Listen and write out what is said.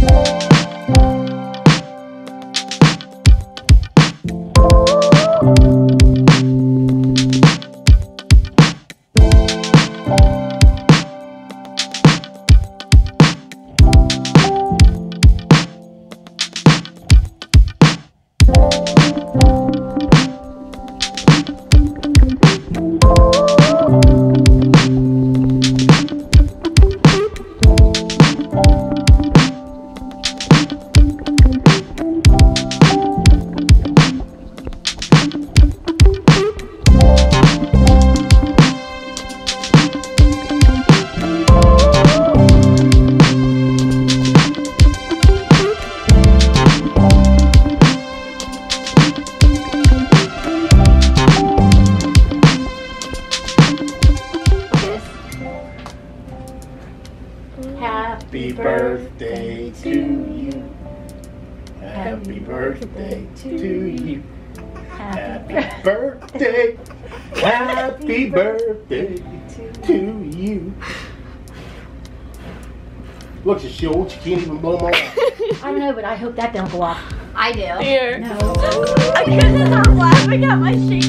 thank you birthday to you. Happy birthday to you. Happy birthday. Happy birthday to you. Look, it's short. You can't even blow them off. I know, but I hope that don't go off. I do. Here. No. I couldn't stop laughing at my shaky